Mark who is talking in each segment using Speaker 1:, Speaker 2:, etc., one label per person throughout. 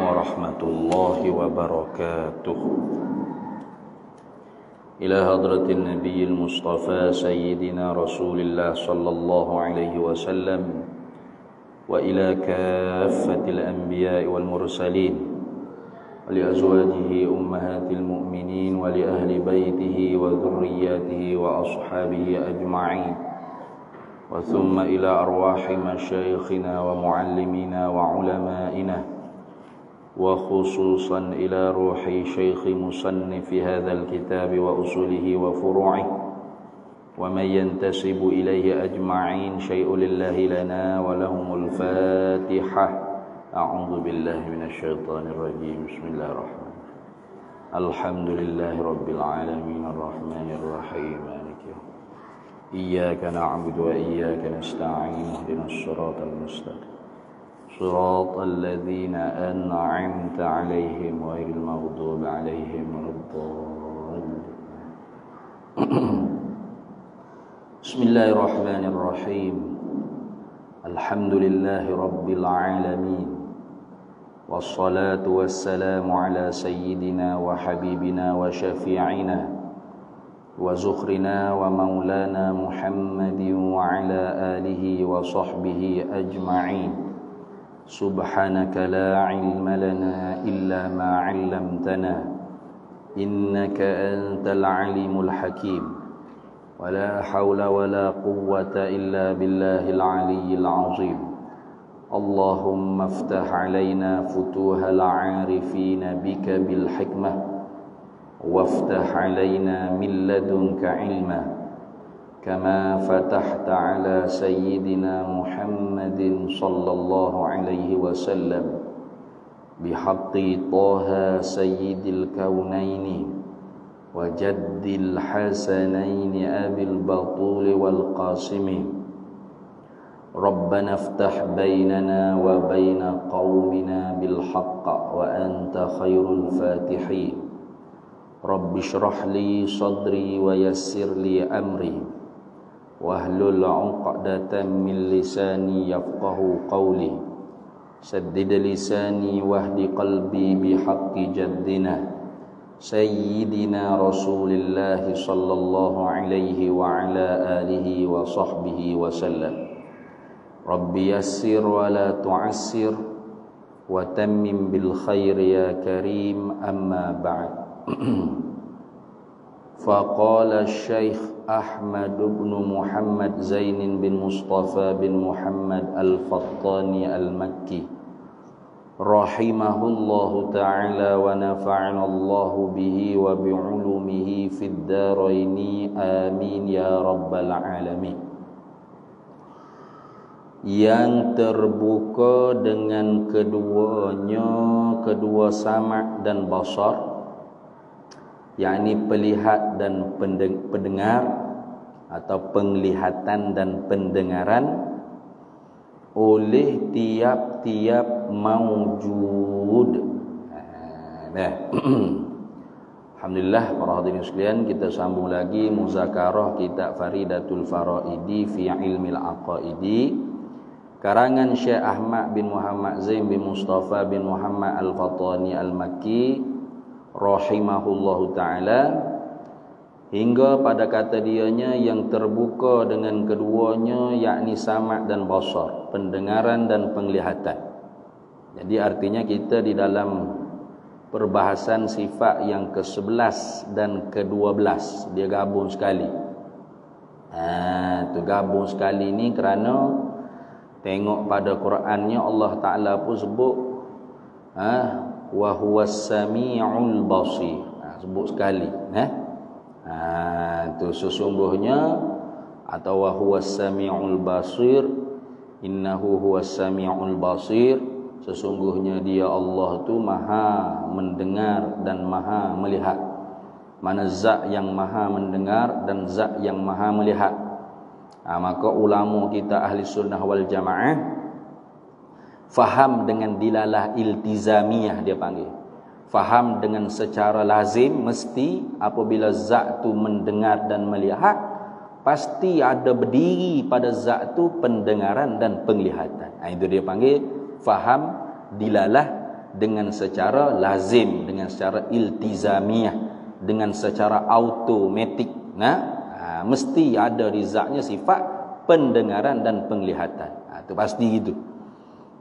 Speaker 1: ورحمة الله وبركاته. إلى حضرة النبي المصطفى سيدنا رسول الله صلى الله عليه وسلم وإلى كافة الأنبياء والمرسلين. ولأزواجه أمهات المؤمنين ولأهل بيته وذرياته وأصحابه أجمعين. وثم إلى أرواح مشايخنا ومعلمينا وعلمائنا. وخصوصا إلى روح شيخ مصنف هذا الكتاب وأصوله وفروعه. ومن ينتسب إليه أجمعين شيء لله لنا ولهم الفاتحة. أعوذ بالله من الشيطان الرجيم. بسم الله الرحمن الرحيم. الحمد لله رب العالمين الرحمن الرحيم. مالك يوم إياك نعبد وإياك نستعين. اهدنا الصراط المستقيم. صراط الذين أنعمت عليهم غير المغضوب عليهم ولا الضالين. بسم الله الرحمن الرحيم. الحمد لله رب العالمين. والصلاة والسلام على سيدنا وحبيبنا وشفيعنا وزخرنا ومولانا محمد وعلى آله وصحبه أجمعين. سبحانك لا علم لنا إلا ما علمتنا إنك أنت العليم الحكيم. ولا حول ولا قوة إلا بالله العلي العظيم. اللهم افتح علينا فتوح العارفين بك بالحكمة وافتح علينا من لدنك علما كما فتحت على سيدنا محمد صلى الله عليه وسلم بحق طه سيد الكونين وجد الحسنين أبي البطول والقاسم ربنا افتح بيننا وبين قومنا بالحق وأنت خير الفاتحين. رب اشرح لي صدري ويسر لي أمري. واهلل عقدة من لساني يفقه قولي. سدد لساني واهد قلبي بحق جدنا. سيدنا رسول الله صلى الله عليه وعلى آله وصحبه وسلم. رب يسر ولا تعسر وتمم بالخير يا كريم أما بعد. فقال الشيخ أحمد بن محمد زين بن مصطفى بن محمد الفطاني المكي رحمه الله تعالى ونفعنا الله به وبعلومه في الدارين. آمين يا رب العالمين. Yang terbuka dengan keduanya kedua sama dan basar yakni pelihat dan pendengar atau penglihatan dan pendengaran oleh tiap-tiap maujud. Nah. Alhamdulillah para hadirin sekalian kita sambung lagi muzakarah kitab Faridatul Faraidi fi ilmi al-aqaidi karangan Syekh Ahmad bin Muhammad Zain bin Mustafa bin Muhammad Al-Fatani Al-Makki rahimahullahu taala hingga pada kata dianya yang terbuka dengan keduanya yakni samak dan basar pendengaran dan penglihatan. Jadi artinya kita di dalam perbahasan sifat yang ke-11 dan ke-12 dia gabung sekali. Ha tu gabung sekali ni kerana tengok pada Qurannya Allah Taala pun sebut ha wa huwas samiul basir. Ha, sebut sekali, eh? Ha, tu sesungguhnya atau wa huwas samiul basir innahu huwas samiul basir sesungguhnya dia Allah tu maha mendengar dan maha melihat mana zat yang maha mendengar dan zat yang maha melihat ha, maka ulama kita ahli sunnah wal jamaah faham dengan dilalah iltizamiyah dia panggil faham dengan secara lazim mesti apabila zat tu mendengar dan melihat pasti ada berdiri pada zat tu pendengaran dan penglihatan. Ha, itu dia panggil faham dilalah dengan secara lazim, dengan secara iltizamiah, dengan secara automatik. Nah, mesti ada di zatnya sifat pendengaran dan penglihatan. Ha, itu pasti gitu.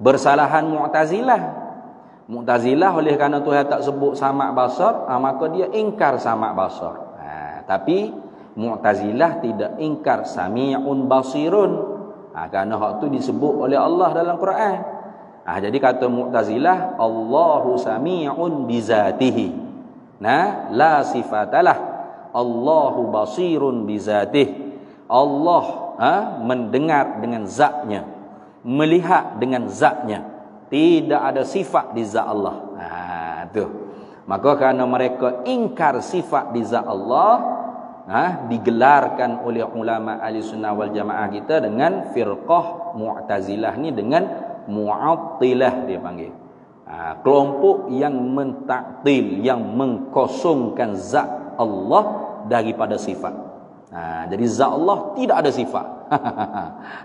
Speaker 1: Bersalahan Mu'tazilah Mu'tazilah oleh kerana Tuhan tak sebut samak basar, ha, maka dia ingkar samak basar. Ha, tapi Mu'tazilah tidak ingkar sami'un basirun. Ha, kerana hak tu disebut oleh Allah dalam Quran. Ha, jadi kata Mu'tazilah, Allahu sami'un bizatihi. Nah, la sifatalah. Allahu basirun bizatih. Allah ha, mendengar dengan zatnya. Melihat dengan zatnya tidak ada sifat di zat Allah. Ha tu. Maka kerana mereka ingkar sifat di zat Allah, ha digelarkan oleh ulama ahli sunnah wal jamaah kita dengan firqah Mu'tazilah ni dengan Mu'attilah dia panggil. Ha, kelompok yang mentaktil, yang mengkosongkan zat Allah daripada sifat. Ha, jadi zat Allah tidak ada sifat.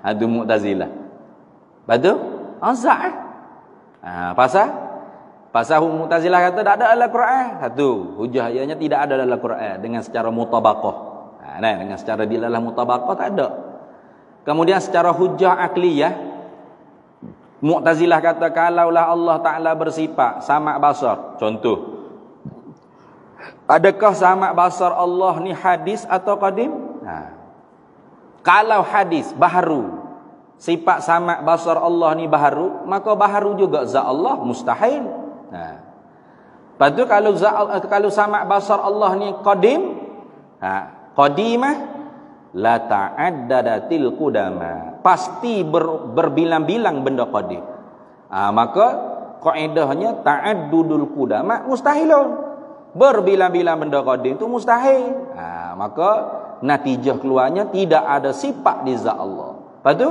Speaker 1: Itu Mu'tazilah. Betul? Azat eh? Ha, pasal pasal Mu'tazilah kata tak ada dalam Quran. Satu, hujah ianya tidak ada dalam Quran dengan secara mutabaqah. Ha, nah, dengan secara dilalah mutabaqah tak ada. Kemudian secara hujah akliyah Mu'tazilah kata kalaulah Allah Taala bersifat sama basar. Contoh. Adakah sama basar Allah ni hadis atau qadim? Ha. Kalau hadis baharu sifat samak basar Allah ni baharu maka baharu juga zat Allah mustahil. Ha. Lepas tu kalau kalau samak basar Allah ni qadim ha qadimah la ta'addadatil qudama. Pasti ber, berbilang-bilang benda qadim. Ha maka kaidahnya ta'addudul qudama mustahilun berbilang-bilang benda qadim tu mustahil ha maka natijah keluarnya tidak ada sifat di zat Allah lepas tu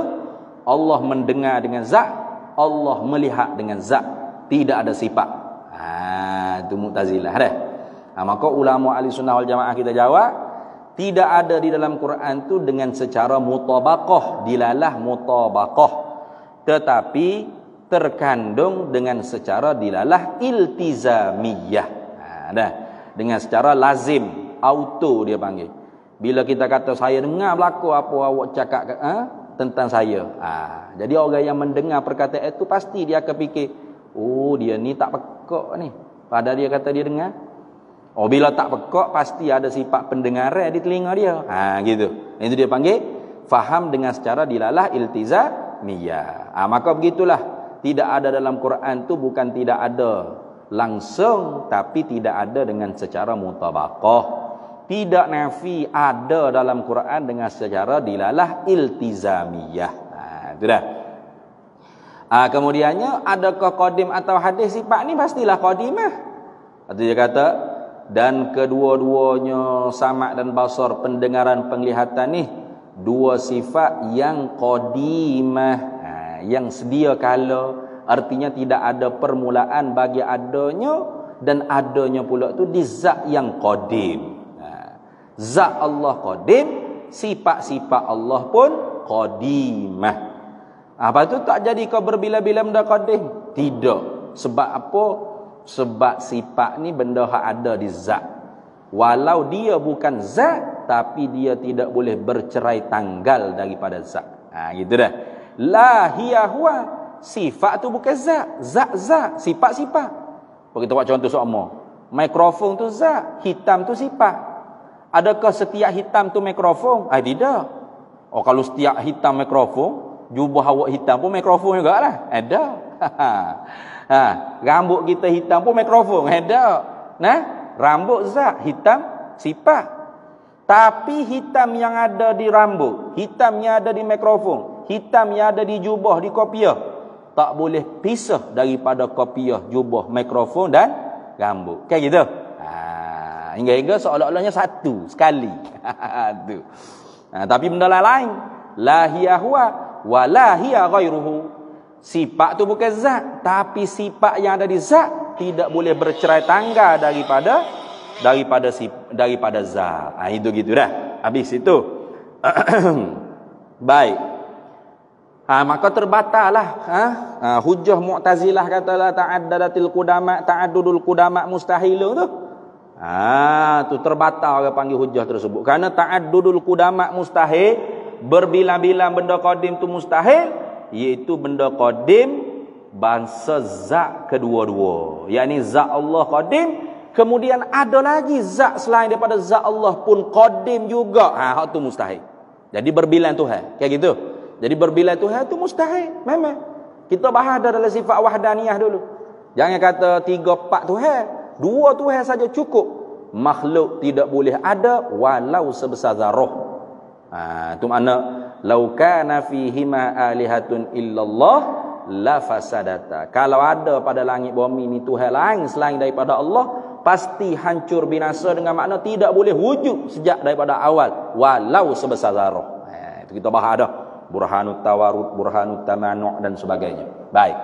Speaker 1: Allah mendengar dengan zat, Allah melihat dengan zat, tidak ada sifat. Ha itu Mu'tazilah dah. Ha, maka ulama ahli sunnah wal jamaah kita jawab, tidak ada di dalam Quran tu dengan secara mutabaqah, dilalah mutabaqah. Tetapi terkandung dengan secara dilalah iltizamiyah. Dah. Dengan secara lazim, auto dia panggil. Bila kita kata saya dengar berlaku apa awak cakap ha? tentang saya. Ha, jadi orang yang mendengar perkataan itu pasti dia akan fikir, oh dia ni tak pekak ni. Padahal dia kata dia dengar. Oh bila tak pekak pasti ada sifat pendengaran di telinga dia. Ha gitu. Itu dia panggil faham dengan secara dilalah iltizamiyah. Ha, maka begitulah. Tidak ada dalam Quran tu bukan tidak ada langsung tapi tidak ada dengan secara mutabaqah tidak nafi ada dalam Quran dengan secara dilalah iltizamiyah. Ha itu dah. Ha, kemudiannya adakah qadim atau hadis sifat ni pastilah qadimah. Atau dia kata dan kedua-duanya sama dan basar pendengaran penglihatan ni dua sifat yang qadimah ha, yang sedia kala artinya tidak ada permulaan bagi adanya dan adanya pula tu di zat yang qadim Zat Allah qadim, sifat-sifat Allah pun qadimah. Apa tu tak jadi kau berbila-bila benda qadim? Tidak. Sebab apa? Sebab sifat ni benda hak ada di zat. Walau dia bukan zat, tapi dia tidak boleh bercerai tanggal daripada zat. Ha, gitu dah. La hiya huwa. Sifat tu bukan zat. Zat-zat. Sifat-sifat. Kita buat contoh sama. Mikrofon tu zat. Hitam tu sifat. Adakah setiap hitam tu mikrofon? Ah tidak. Oh kalau setiap hitam mikrofon, jubah awak hitam pun mikrofon juga lah. Ada. ha, rambut kita hitam pun mikrofon. Ada. Nah, rambut zat hitam sifat. Tapi hitam yang ada di rambut, hitam yang ada di mikrofon, hitam yang ada di jubah di kopiah tak boleh pisah daripada kopiah, jubah, mikrofon dan rambut. Kayak gitu hingga-hingga seolah-olahnya satu sekali. tu. Ha, tapi benda lain la hiya huwa wa la hiya ghairuhu. Sifat tu bukan zat, tapi sifat yang ada di zat tidak boleh bercerai tangga daripada daripada si daripada zat. Ah itu gitu dah. Habis itu. Baik. Ha, maka terbatallah ha? ha hujah Mu'tazilah katalah ta'addadatil qudama ta'addudul qudama mustahil tu. Ha tu terbatal orang panggil hujah tersebut. Karena ta'addudul qudama mustahil berbilang-bilang benda qadim tu mustahil iaitu benda qadim bangsa zat kedua-dua. Yakni zat Allah qadim kemudian ada lagi zat selain daripada zat Allah pun qadim juga. Ha tu mustahil. Jadi berbilang Tuhan. Kayak gitu. Jadi berbilai Tuhan itu mustahil. Memang. Kita bahas dalam sifat wahdaniyah dulu. Jangan kata tiga empat Tuhan. Dua Tuhan saja cukup. Makhluk tidak boleh ada walau sebesar zarah. Ha, itu makna lau kana fihi ma alihatun illallah la fasadata. Kalau ada pada langit bumi ini Tuhan lain selain daripada Allah, pasti hancur binasa dengan makna tidak boleh wujud sejak daripada awal walau sebesar zarah. Ha, itu kita bahas dah burhanut tawarud, burhanut tamanu' dan sebagainya. Baik.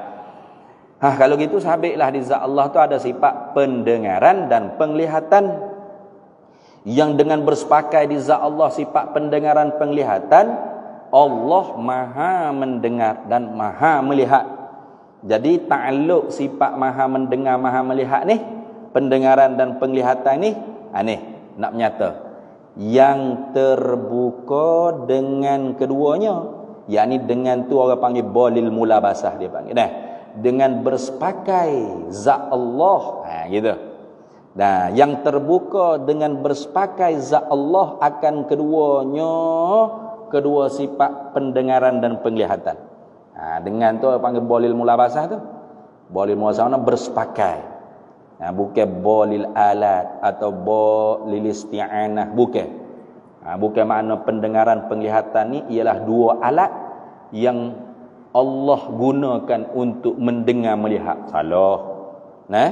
Speaker 1: Ha, kalau gitu sahabiklah di zat Allah tu ada sifat pendengaran dan penglihatan yang dengan bersepakai di zat Allah sifat pendengaran penglihatan Allah maha mendengar dan maha melihat jadi ta'aluk sifat maha mendengar maha melihat ni pendengaran dan penglihatan ni aneh ha, nak menyata yang terbuka dengan keduanya yakni dengan tu orang panggil bolil mula basah dia panggil. Dah dengan bersepakai zat Allah. Ha gitu. Nah yang terbuka dengan bersepakai zat Allah akan keduanya kedua sifat pendengaran dan penglihatan. Ha dengan tu orang panggil bolil mula basah tu. Bolil mula basah bersepakai. Ha bukan bolil alat atau bolil isti'anah. Bukan Ha, bukan makna pendengaran penglihatan ni ialah dua alat yang Allah gunakan untuk mendengar melihat. Salah. Nah.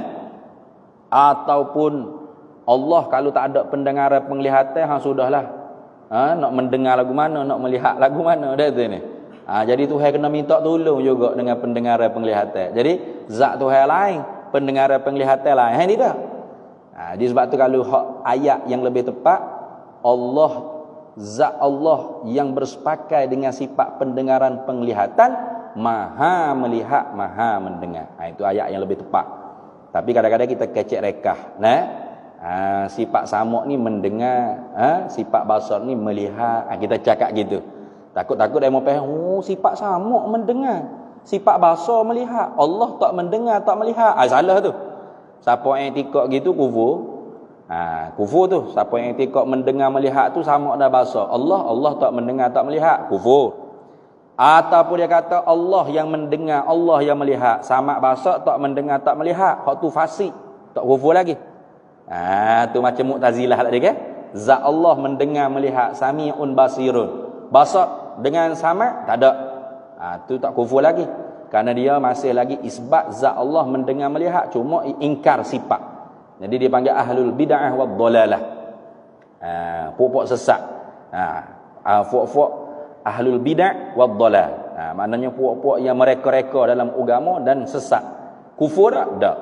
Speaker 1: Ataupun Allah kalau tak ada pendengaran penglihatan hang sudahlah. Ha, nak mendengar lagu mana, nak melihat lagu mana dah tu ni. Ha, jadi Tuhan kena minta tolong juga dengan pendengaran penglihatan. Jadi zat Tuhan lain, pendengaran penglihatan lain. Ha, tidak. Ha, jadi sebab tu kalau ayat yang lebih tepat Allah zat Allah yang bersepakai dengan sifat pendengaran penglihatan maha melihat maha mendengar. Ha, itu ayat yang lebih tepat. Tapi kadang-kadang kita kecek rekah nah ha, sifat samuk ni mendengar ha, sifat basar ni melihat. Ha, kita cakap gitu. Takut-takut dia mau faham oh sifat samuk mendengar. Sifat basar melihat. Allah tak mendengar tak melihat. Ah salah tu. Siapa yang tikak gitu kufur Ha, kufur tu. Siapa yang tikak mendengar melihat tu sama ada bahasa. Allah, Allah tak mendengar tak melihat. Kufur. Ataupun dia kata Allah yang mendengar, Allah yang melihat. Sama bahasa tak mendengar tak melihat. Hak tu fasik. Tak kufur lagi. Ha, tu macam mu'tazilah tadi kan. Zat Allah mendengar melihat. Sami'un basirun. Bahasa dengan sama tak ada. Ha, tu tak kufur lagi. Karena dia masih lagi isbat zat Allah mendengar melihat. Cuma ingkar sifat. Jadi dia panggil ahlul bid'ah wa dhalalah. Ha, pokok sesat. Ha, ha pokok ahlul bid'ah wa dhalal. Ha, maknanya pokok yang mereka-reka dalam agama dan sesat. Kufur tak? Tak.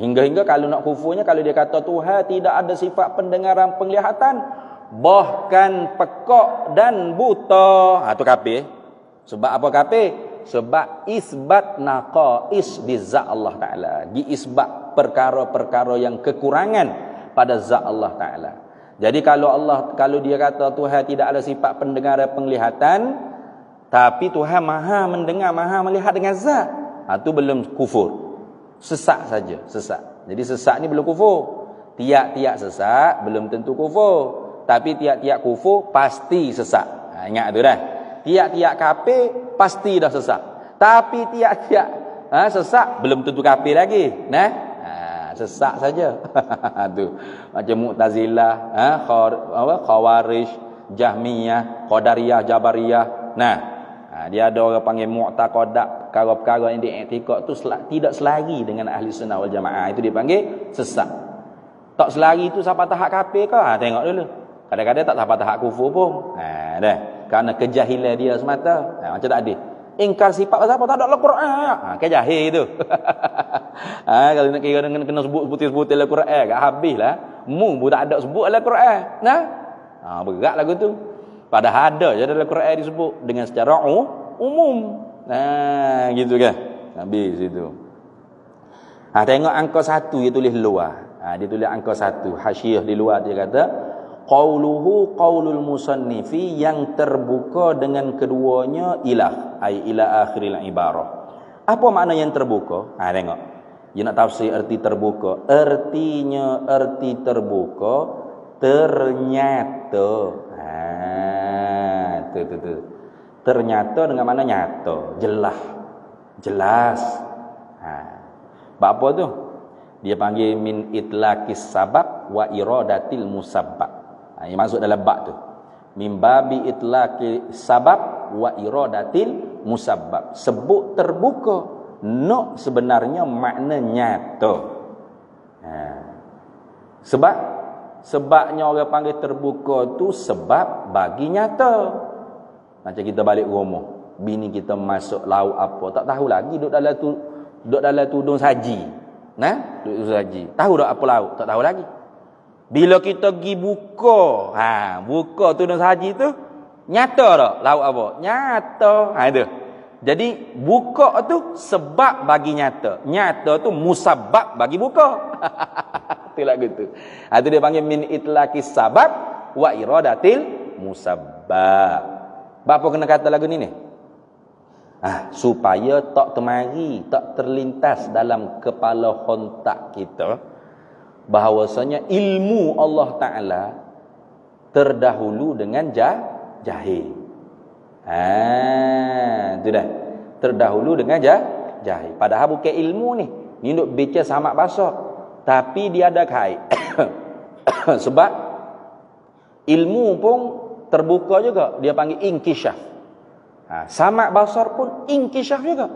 Speaker 1: Hingga-hingga kalau nak kufurnya kalau dia kata Tuhan tidak ada sifat pendengaran penglihatan bahkan pekak dan buta. Ha tu kafir. Sebab apa kafir? Sebab isbat naqais di zat Allah taala. Di isbat perkara-perkara yang kekurangan pada zat Allah taala. Jadi kalau Allah kalau dia kata Tuhan tidak ada sifat pendengaran penglihatan tapi Tuhan maha mendengar maha melihat dengan zat ha, itu belum kufur. Sesak saja sesak. Jadi sesak ni belum kufur. Tiap-tiap sesak belum tentu kufur. Tapi tiap-tiap kufur pasti sesak. Ha, ingat tu dah tiap-tiap kafir pasti dah sesat. Tapi tiap-tiap ha, sesat belum tentu kafir lagi. Nah, ha, sesat saja. tu macam Mu'tazilah, ha, khawar, Khawarij, Jahmiyah, Qadariyah, Jabariyah. Nah, ha, dia ada orang panggil Mu'taqadat, perkara-perkara yang diiktikad tu sel tidak selari dengan ahli sunnah wal jamaah. Itu dipanggil sesat. Tak selari tu siapa tahap kafir ke? Ha, tengok dulu. Kadang-kadang tak sampai tahap kufur pun. Ha, dah kerana kejahilan dia semata ha, macam tak ada ingkar sifat pasal apa tak ada Al-Quran ha, kejahil itu ha, kalau nak kira kena sebut sebutir-sebutir dalam Quran, tak habislah. Mu pun tak ada sebut dalam Quran. Nah. Ha, berat lagu tu. Padahal ada je dalam Quran disebut dengan secara umum. Nah, gitu kan. Habis itu. Ha, tengok angka satu dia tulis luar. Ha, dia tulis angka satu. Hasyiah di luar dia kata. Qauluhu qaulul musannifi yang terbuka dengan keduanya ilah. Ay ila akhiril ibarah. Apa makna yang terbuka? Ha, tengok. Dia nak tafsir erti terbuka. Ertinya erti terbuka. Ternyata. Ha, tu, tu, tu. Ternyata dengan mana nyata. Jelas. Jelas. Ha. Apa tu? Dia panggil min itlaqis sabab wa iradatil musabbab. Ha, yang masuk dalam bab tu. Min babi itlaqi sabab wa iradatil musabbab. Sebut terbuka. Nok sebenarnya makna nyata. Ha. Sebab sebabnya orang panggil terbuka tu sebab bagi nyata. Macam kita balik rumah, bini kita masuk laut apa, tak tahu lagi duduk dalam tu duduk dalam tudung saji. Nah, duduk saji. Tahu tak apa laut? Tak tahu lagi. Bila kita pergi buka, ha, buka tudung saji tu, nyata tak laut apa? Nyata. Ha itu. Jadi buka tu sebab bagi nyata. Nyata tu musabab bagi buka. Itulah gitu. Ha tu dia panggil min itlaqis sabab wa iradatil musabbab. Bapa kena kata lagu ni ni? Ah, supaya tak temari, tak terlintas dalam kepala hontak kita bahawasanya ilmu Allah Taala terdahulu dengan jah jahil. Ha, tu dah. Terdahulu dengan jah jahil. Padahal bukan ilmu ni. Ni duk baca samak basah. Tapi dia ada kait. Sebab ilmu pun terbuka juga. Dia panggil inkishaf. Ha, samak basar pun inkishaf juga.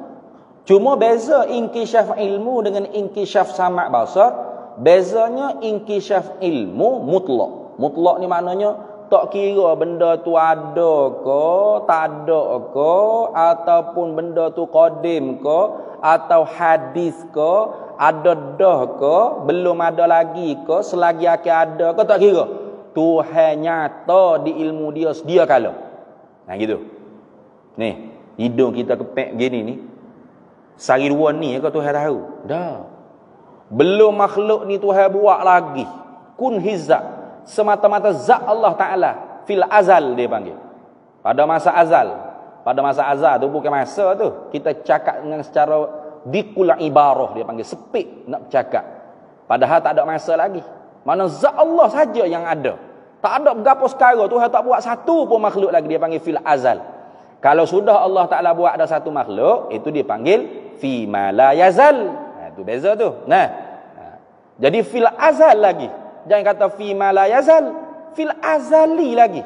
Speaker 1: Cuma beza inkishaf ilmu dengan inkishaf samak basar. Bezanya inkishaf ilmu mutlak. Mutlak ni maknanya tak kira benda tu ada ke, tak ada ke, ataupun benda tu kodim ke, atau hadis ke, ada dah ke, belum ada lagi ke, selagi akan ada ke, tak kira. Tuhan nyata di ilmu dia sedia kala. Nah gitu. Ni, hidung kita kepek gini ni. Sari dua ni ke Tuhan tahu? Dah. Belum makhluk ni Tuhan buat lagi. Kun hizab semata-mata zat Allah Ta'ala fil azal dia panggil. Pada masa azal. Pada masa azal tu bukan masa tu. Kita cakap dengan secara dikul ibarah dia panggil. Sepik nak cakap. Padahal tak ada masa lagi. Mana zat Allah saja yang ada. Tak ada berapa sekarang tu tak buat satu pun makhluk lagi. Dia panggil fil azal. Kalau sudah Allah Ta'ala buat ada satu makhluk itu dia panggil fi ma la yazal. Ha, itu beza tu. Nah. Jadi fil azal lagi Jangan kata fi ma la yazal, fil azali lagi.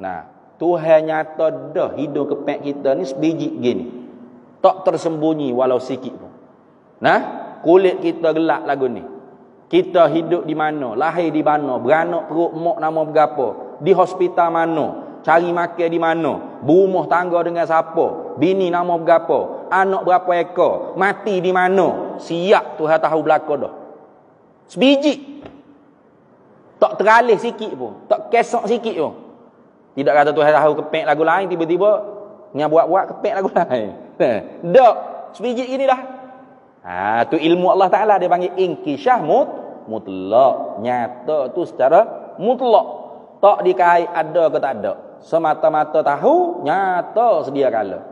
Speaker 1: Nah, Tuhan nyata dah hidung kepek kita ni sebiji gini. Tak tersembunyi walau sikit pun. Nah, kulit kita gelap lagu ni. Kita hidup di mana? Lahir di mana? Beranak perut mak nama berapa? Di hospital mana? Cari makan di mana? Berumah tangga dengan siapa? Bini nama berapa? Anak berapa ekor? Mati di mana? Siap Tuhan tahu belakang dah. Sebiji tak teralih sikit pun. Tak kesok sikit pun. Tidak kata Tuhan tahu kepek lagu lain. Tiba-tiba. Yang buat-buat kepek lagu lain. Tak. Sebiji ini dah. Ha, tu ilmu Allah Ta'ala. Dia panggil inkishah mut, mutlak. Nyata tu secara mutlak. Tak dikait ada ke tak ada. Semata-mata tahu. Nyata sedia kala.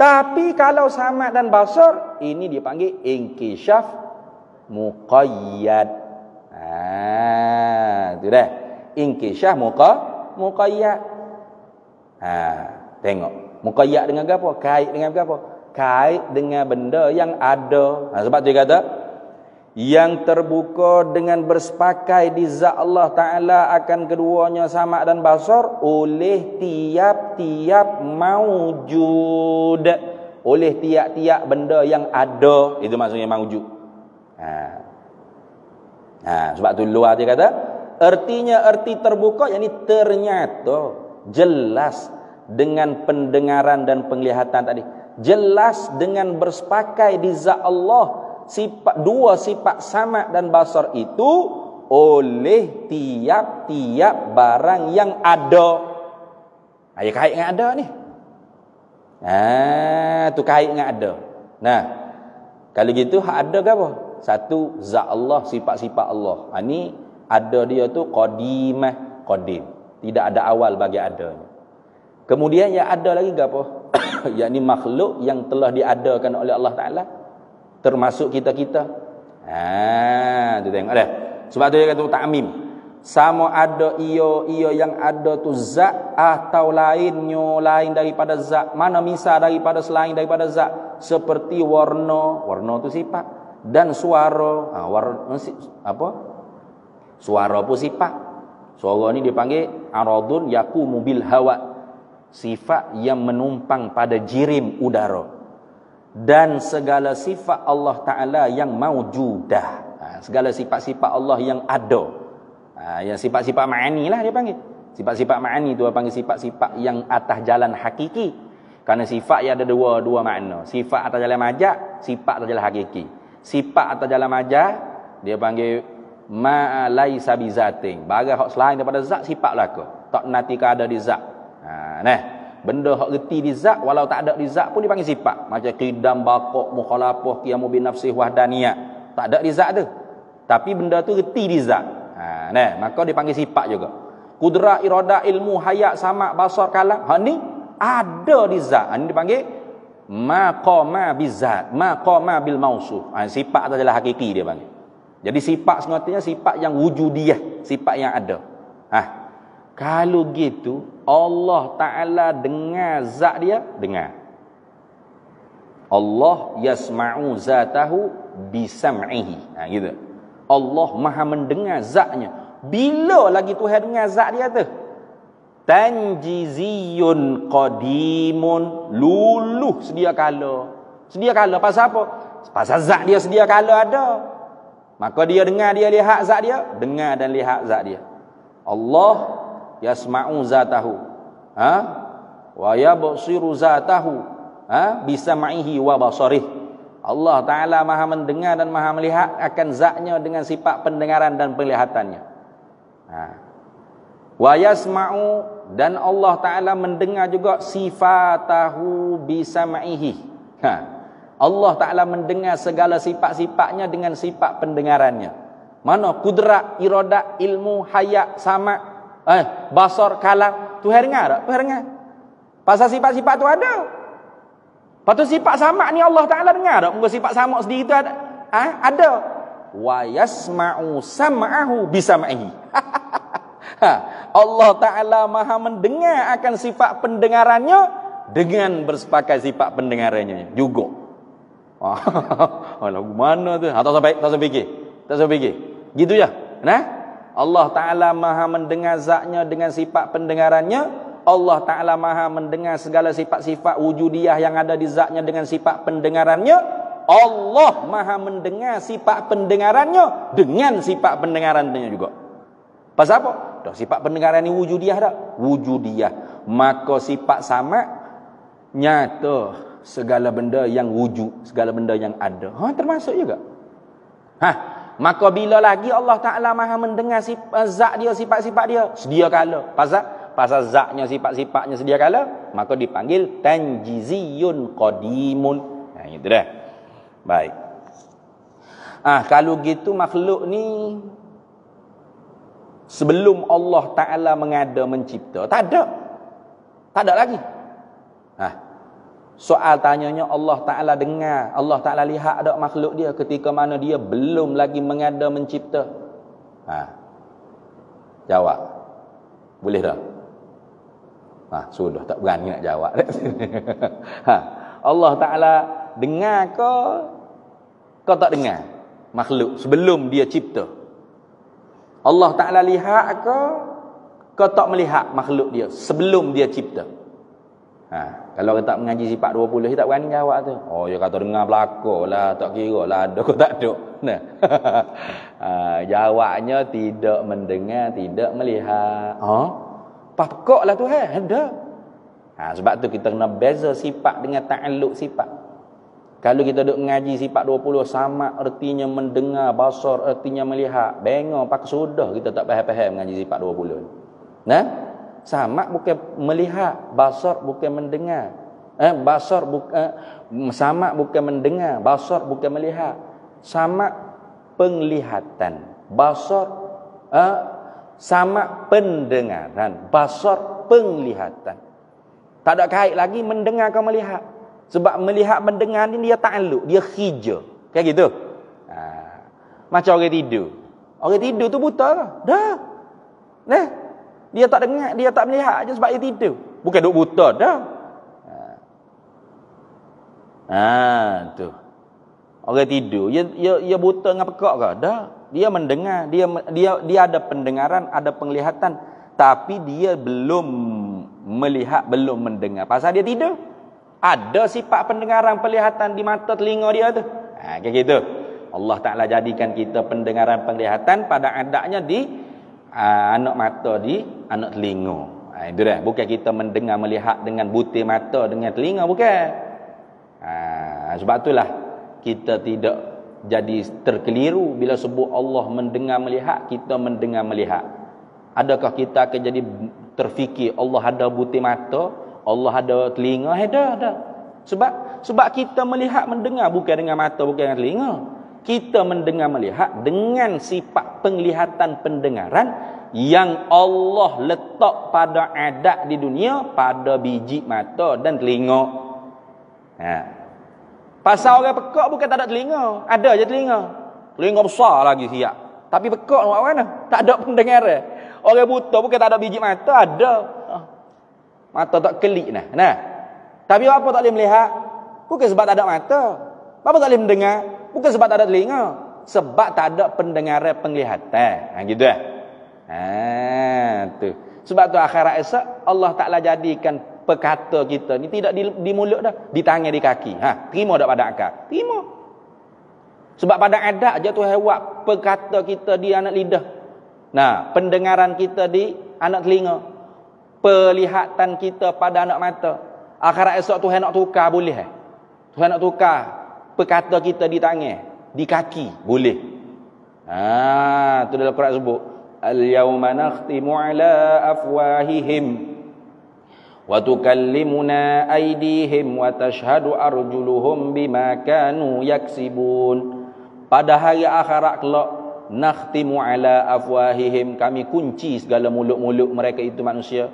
Speaker 1: Tapi kalau samad dan basar. Ini dia panggil inkishaf muqayyad. Ha, tu dah. Inkishah muka muqayyad. Ha, tengok. Muqayyad dengan apa? Kait dengan apa? Kait dengan benda yang ada. Ha, sebab dia kata yang terbuka dengan bersepakai di zat Allah Taala akan keduanya sama dan basar oleh tiap-tiap maujud oleh tiap-tiap benda yang ada itu maksudnya maujud ha Ha, sebab tu luar dia kata, artinya arti terbuka yang ini ternyata jelas dengan pendengaran dan penglihatan tadi. Jelas dengan bersepakai di zat Allah sifat dua sifat sama dan basar itu oleh tiap-tiap barang yang ada. Ayat kait dengan ada ni. Ha, tu kait dengan ada. Nah, kalau gitu hak ada ke apa? Satu zat Allah, sifat-sifat Allah. Ha, ni ada dia tu qadimah, qadim. Tidak ada awal bagi adanya. Kemudian yang ada lagi apa? yakni makhluk yang telah diadakan oleh Allah Taala termasuk kita-kita. Ha, tu tengok dah. Sebab tu dia kata ta'mim. Sama ada iyo iyo yang ada tu zat atau lainnya lain daripada zat. Mana misal daripada selain daripada zat seperti warna, warna tu sifat dan suara. Ha, warna apa? Suara pun sifat. Suara ni dipanggil aradun yaqumu bil hawa. Sifat yang menumpang pada jirim udara. Dan segala sifat Allah Taala yang maujudah ha, segala sifat-sifat Allah yang ada. Ha, yang sifat-sifat ma'ani lah dia panggil. Sifat-sifat ma'ani tu dia panggil sifat-sifat yang atas jalan hakiki. Kerana sifat yang ada dua dua makna. Sifat atas jalan majak sifat atas jalan hakiki sifat atas jalan majak dia panggil ma'alaisa bizatin barang hak selain daripada zat sifat belaka tak nanti ada di zat Ha, nah, benda hak reti di zat walau tak ada di zat pun dipanggil sifat. Macam qidam, baqaq, mukhalafah, qiyamu bin nafsih wahdaniyah. Tak ada di zat tu. Tapi benda tu reti di zat. Ha, nah, maka dipanggil sifat juga. Kudrat, irada, ilmu, hayat, sama, basar, kalam. Hak ni ada di zat. Ha, ni dipanggil maqama bizat, maqama bil mausuf. Ha, sifat tu adalah hakiki dia panggil. Jadi sifat sebenarnya sifat yang wujudiyah, sifat yang ada. Ha. Kalau gitu Allah Ta'ala dengar zat dia, dengar. Allah yasma'u zatahu bisam'ihi. Ha, gitu. Allah maha mendengar zatnya. Bila lagi Tuhan dengar zat dia tu? Tanjiziyun qadimun luluh sedia kala. Sedia kala pasal apa? Pasal zat dia sedia kala ada. Maka dia dengar, dia lihat zat dia. Dengar dan lihat zat dia. Allah yasma'u zatahu ha wa yabsiru zatahu ha bisa ma'ihi wa basarih Allah taala Maha mendengar dan Maha melihat akan zatnya dengan sifat pendengaran dan penglihatannya ha wa yasma'u dan Allah taala mendengar juga sifatahu bisa ma'ihi ha. Allah taala mendengar segala sifat-sifatnya dengan sifat pendengarannya. Mana kudrat iradat ilmu hayat sama eh basar kalam. Tu dengar tak? Tu dengar. Pasal sifat-sifat tu ada. Patut sifat sama ni Allah Taala dengar tak? Muka sifat sama sendiri tu ada. Ah ada. Wa yasma'u sam'ahu bisam'ihi Allah Taala Maha mendengar akan sifat pendengarannya dengan bersepakat sifat pendengarannya juga Alah, mana tu? Ha, tak sampai, tak sampai fikir. Tak sampai fikir. Gitu ya. Nah, Allah Ta'ala maha mendengar zatnya dengan sifat pendengarannya Allah Ta'ala maha mendengar segala sifat-sifat wujudiyah yang ada di zatnya dengan sifat pendengarannya Allah maha mendengar sifat pendengarannya dengan sifat pendengarannya juga pasal apa? Dah, sifat pendengaran ini wujudiyah tak? wujudiyah maka sifat sama nyata segala benda yang wujud segala benda yang ada ha, termasuk juga ha, Maka bila lagi Allah Ta'ala maha mendengar sifat, zat dia, sifat-sifat dia. Sedia kala. Pasal? Pasal zatnya, sifat-sifatnya sedia kala. Maka dipanggil tanjiziyun qadimun. Nah, itu dah. Baik. Ah, kalau gitu makhluk ni sebelum Allah Ta'ala mengada mencipta. Tak ada. Tak ada lagi. Ah, Soal tanyanya Allah Ta'ala dengar. Allah Ta'ala lihat ada makhluk dia ketika mana dia belum lagi mengada mencipta. Ha. Jawab. Boleh tak? Ha, sudah tak berani nak jawab. ha. Allah Ta'ala dengar ke? Kau tak dengar? Makhluk sebelum dia cipta. Allah Ta'ala lihat ke? Kau tak melihat makhluk dia sebelum dia cipta. Ha, kalau kita mengaji sifat 20 kita tak berani jawab tu. Oh, dia kata dengar belaka lah, tak kira lah ada ke tak ada. Nah. ha, jawabnya tidak mendengar, tidak melihat. Ha? Pakok lah tu ha? ada. Ha, sebab tu kita kena beza sifat dengan ta'aluk sifat. Kalau kita duk mengaji sifat 20 sama artinya mendengar, basar artinya melihat. Bengong pak sudah kita tak faham-faham mengaji sifat 20. Nah, sama bukan melihat, basar bukan mendengar. Eh, basar bukan eh, sama bukan mendengar, basar bukan melihat. Sama penglihatan, basar eh, sama pendengaran, basar penglihatan. Tak ada kait lagi mendengar ke melihat. Sebab melihat mendengar ni dia ta'aluk, dia khija. Kayak gitu. Ha. Macam orang tidur. Orang tidur tu buta ke? Dah. Nah. Dia tak dengar, dia tak melihat aja sebab dia tidur. Bukan duk buta dah. Ha. ha tu. Orang tidur, dia dia, dia buta dengan pekak ke? Dah. Dia mendengar, dia dia dia ada pendengaran, ada penglihatan, tapi dia belum melihat, belum mendengar. Pasal dia tidur. Ada sifat pendengaran penglihatan di mata telinga dia tu. Ha, kayak gitu. Allah Ta'ala jadikan kita pendengaran penglihatan pada adanya di uh, anak mata di anak telinga. Ha, itu dah. Bukan kita mendengar melihat dengan butir mata dengan telinga. Bukan. Ha, sebab itulah kita tidak jadi terkeliru bila sebut Allah mendengar melihat, kita mendengar melihat. Adakah kita akan jadi terfikir Allah ada butir mata, Allah ada telinga, ada, ada. Sebab sebab kita melihat mendengar bukan dengan mata, bukan dengan telinga. Kita mendengar melihat dengan sifat penglihatan pendengaran yang Allah letak pada adat di dunia pada biji mata dan telinga. Ha. Pasal orang pekak bukan tak ada telinga, ada je telinga. Telinga besar lagi siap. Tapi pekak buat mana? Tak ada pendengaran. Orang buta bukan tak ada biji mata, ada. Mata tak kelik nah. Nah. Tapi apa tak boleh melihat? Bukan sebab tak ada mata. Apa tak boleh mendengar? Bukan sebab tak ada telinga. Sebab tak ada pendengaran penglihatan. Ha gitu eh. Ha tu. Sebab tu akhirat esok Allah Taala jadikan perkata kita ni tidak di, di mulut dah, di tangan di kaki. Ha, terima dak pada akal? Terima. Sebab pada adat je tu buat perkata kita di anak lidah. Nah, pendengaran kita di anak telinga pelihatan kita pada anak mata. Akhirat esok Tuhan nak tukar boleh eh? Tuhan nak tukar perkata kita di tangan, di kaki, boleh. Ha, tu dalam Quran sebut, "Al-yauma nakhtimu ala afwahihim wa tukallimuna aydihim wa tashhadu arjuluhum bima kanu yaksibun." Pada hari akhirat kelak nakhtimu ala afwahihim kami kunci segala mulut-mulut mereka itu manusia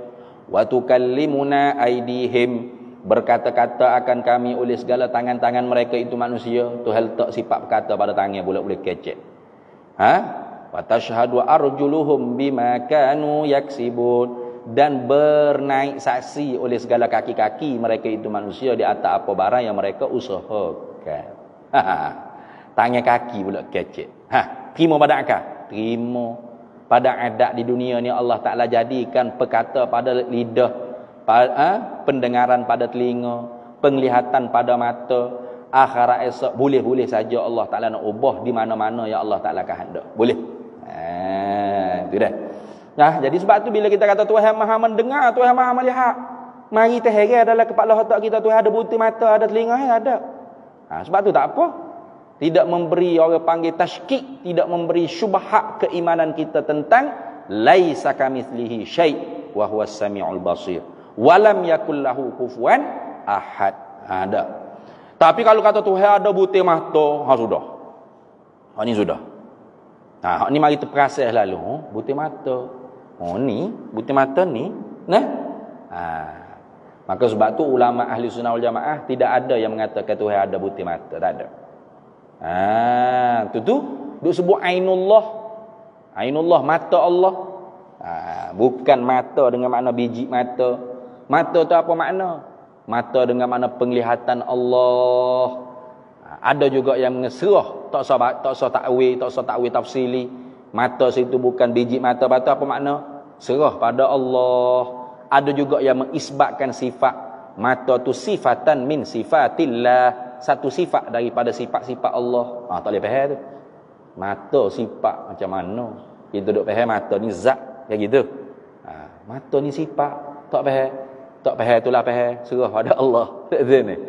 Speaker 1: wa tukallimuna aidihim. Berkata-kata akan kami oleh segala tangan-tangan mereka itu manusia. Tuhan letak sifat berkata pada tangan boleh-boleh kecek. Ha? Wa tashhadu arjuluhum bima kanu yaksibun. Dan bernaik saksi oleh segala kaki-kaki mereka itu manusia di atas apa barang yang mereka usahakan. Ha, ha, ha. tangan kaki pula kecek. Ha terima pada akal. Terima pada adat di dunia ni Allah Ta'ala jadikan perkata pada lidah pada, ha? pendengaran pada telinga penglihatan pada mata. Akhirat esok boleh-boleh saja Allah Ta'ala nak ubah di mana-mana yang Allah Ta'ala kehendak. Boleh? Ha, itu dah nah, jadi sebab tu bila kita kata Tuhan maha mendengar Tuhan maha melihat mari terheran adalah kepala otak kita Tuhan ada butir mata ada telinga ada. Ha, sebab tu tak apa tidak memberi orang panggil tashkik tidak memberi syubhat keimanan kita tentang laisa kamitslihi syai' wa huwas samiul basir. Walam yakul lahu kufuwan ahad. Ada. Tapi kalau kata Tuhan ada butir mata ha sudah. Ha ni sudah. Ha ni mari terperasai lalu. Oh, butir mata. Oh ni butir mata ni nah? Ha. Maka sebab tu ulama ahli sunnah wal jamaah tidak ada yang mengatakan Tuhan ada butir mata. Tak ada Ha, tu tu duk sebut ainullah. Ainullah mata Allah. Ha, bukan mata dengan makna biji mata. Mata tu apa makna? Mata dengan makna penglihatan Allah. Ha, ada juga yang mengeserah tak usah tak usah takwil, tak usah takwil tafsili. Mata situ bukan biji mata batu apa makna? Serah pada Allah. Ada juga yang mengisbatkan sifat mata tu sifatan min sifatillah satu sifat daripada sifat-sifat Allah. Ah ha, tak boleh faham tu. Mata sifat macam mana? Kita duk faham mata ni zat kayak gitu. Ha, mata ni sifat. Tak faham. tak faham itulah faham. Serah pada Allah. Ni.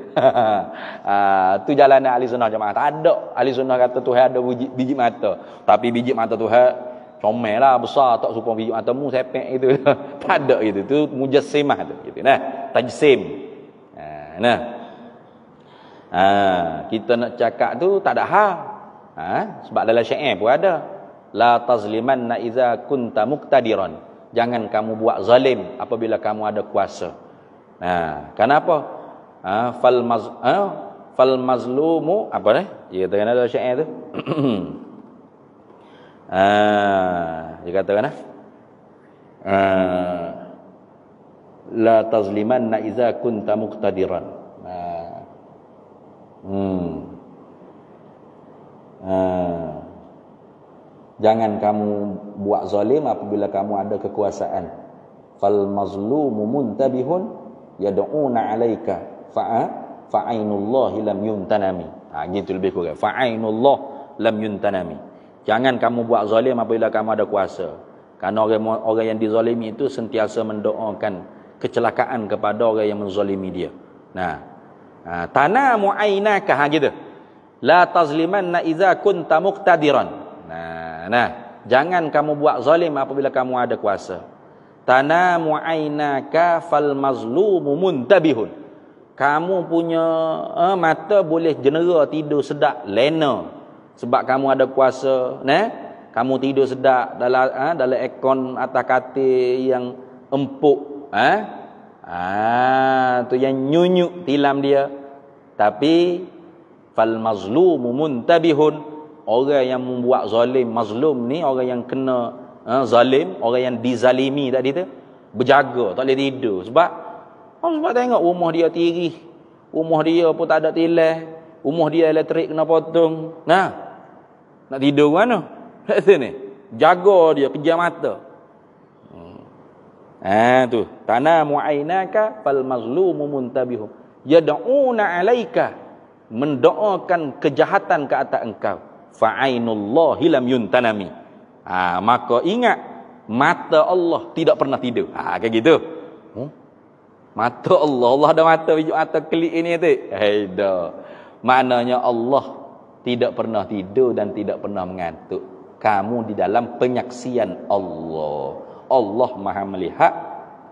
Speaker 1: Ha, tu jalan ahli sunnah jemaah. Tak ada. Ahli sunnah kata Tuhan ada biji, biji mata. Tapi biji mata Tuhan comel lah besar. Tak supaya biji mata mu sepek itu tak ada gitu. Tu mujassimah tu. Gitu nah. Tajsim. Ha, nah ha, kita nak cakap tu tak ada hal. Ha, sebab dalam syair pun ada. La tazlimanna iza kunta muqtadiran. Jangan kamu buat zalim apabila kamu ada kuasa. Nah kenapa? Ha fal maz ha fal mazlumu apa ni? Dia kata kan ada syair tu. Ha dia kata kan ha la tazlimanna iza kunta muqtadiran. ha hmm ha Jangan kamu buat zalim apabila kamu ada kekuasaan. Fal mazlumu muntabihun yad'una 'alaika fa'a fa'ainullah lam yuntanami. Ha gitu lebih kurang. Fa'ainullah lam yuntanami. Jangan kamu buat zalim apabila kamu ada kuasa. Karena orang orang yang dizalimi itu sentiasa mendoakan kecelakaan kepada orang yang menzalimi dia. Nah. Ha, tanah mu'ainaka ha gitu. La tazlimanna idza kunta muqtadiran. Nah, jangan kamu buat zalim apabila kamu ada kuasa. Tanamu ainaka fal mazlumu muntabihun. Kamu punya eh, mata boleh jenera tidur sedap lena sebab kamu ada kuasa, nah. Kamu tidur sedap dalam eh, dalam ekon atas katil yang empuk, eh? Ah, tu yang nyunyuk tilam dia. Tapi fal mazlumu muntabihun. Orang yang membuat zalim mazlum ni orang yang kena uh, zalim orang yang dizalimi tadi tu berjaga tak boleh tidur. Sebab oh, sebab tengok rumah dia tirih rumah dia pun tak ada tilas rumah dia elektrik kena potong. Nah nak tidur mana? Kat sini. Jaga dia pejam mata. Hmm. ah tu. Tanah muainaka fal mazlumu muntabihum yad'una alaika mendoakan kejahatan ke atas engkau fa'ainullahi lam yuntanami. Ha, maka ingat mata Allah tidak pernah tidur. Ha kayak gitu. Hmm? Mata Allah, Allah ada mata biji mata kelip ini tu. Hei dah. Maknanya Allah tidak pernah tidur dan tidak pernah mengantuk. Kamu di dalam penyaksian Allah. Allah Maha melihat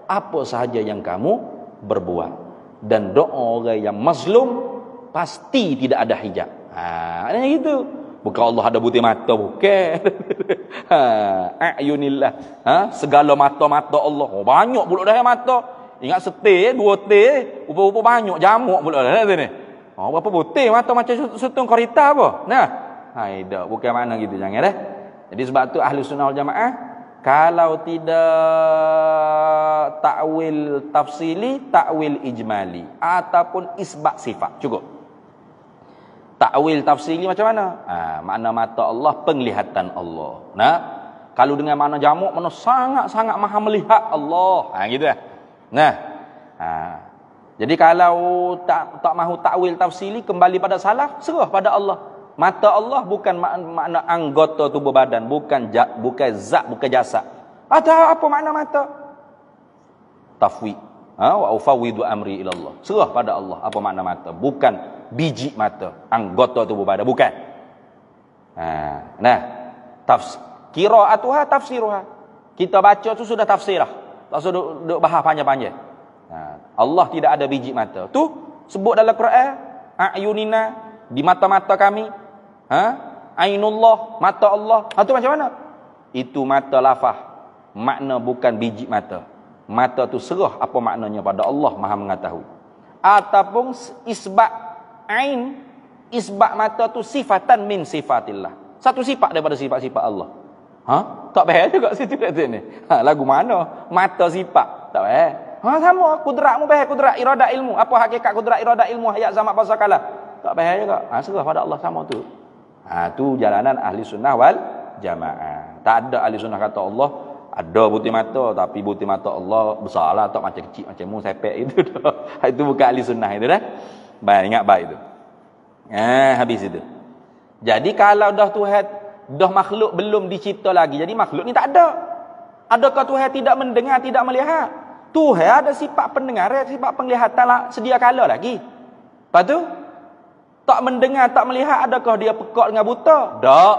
Speaker 1: apa sahaja yang kamu berbuat. Dan doa orang yang mazlum pasti tidak ada hijab. Ha, gitu. Bukan Allah ada butir mata bukan. ha, ayunillah. Ha, segala mata-mata Allah. Oh, banyak pula dah mata. Ingat setir, dua tir, rupa-rupa banyak jamuk pula dah ni. Oh, berapa butir mata macam setong korita apa? Nah. Dak, bukan mana gitu jangan dah. Jadi sebab tu ahli sunnah wal jamaah kalau tidak takwil tafsili, takwil ijmali ataupun isbat sifat cukup takwil tafsiri macam mana? Ha, makna mata Allah penglihatan Allah. Nah, kalau dengan makna jamuk mana sangat-sangat maha melihat Allah. Ha gitu lah. Nah. Ha. Jadi kalau tak tak mahu takwil tafsiri kembali pada salah, serah pada Allah. Mata Allah bukan makna anggota tubuh badan, bukan bukan zat, bukan jasad. Atau apa makna mata? Tafwid. Ha, wa ufawwidu amri ila Allah. Serah pada Allah apa makna mata, bukan biji mata anggota tubuh badan bukan ha nah tafs qiraatuha tafsiruha kita baca tu sudah tafsirah tak usah duk, duk bahas panjang-panjang ha Allah tidak ada biji mata tu sebut dalam Quran ayunina di mata-mata kami ha ainullah mata Allah ha tu macam mana itu mata lafah makna bukan biji mata mata tu serah apa maknanya pada Allah Maha mengetahui ataupun isbat ain isbat mata tu sifatan min sifatillah. Satu sifat daripada sifat-sifat Allah. Ha? Tak payah juga situ kat sini. Ha, lagu mana? Mata sifat. Tak payah. Ha, sama kudratmu payah kudrat iradat ilmu. Apa hakikat kudrat iradat ilmu ayat zaman pasal kalah? Tak payah juga. Ha, serah pada Allah sama tu. Ha, tu jalanan ahli sunnah wal jamaah. Tak ada ahli sunnah kata Allah ada butir mata tapi butir mata Allah besarlah tak macam kecil macam mu sepek itu dah. itu bukan ahli sunnah itu dah. Baik, ingat baik itu. Eh, habis itu. Jadi kalau dah Tuhan dah makhluk belum dicipta lagi. Jadi makhluk ni tak ada. Adakah Tuhan tidak mendengar, tidak melihat? Tuhan ada sifat pendengar, sifat penglihatan lah, sedia kala lagi. Lepas tu, tak mendengar, tak melihat, adakah dia pekak dengan buta? Tak.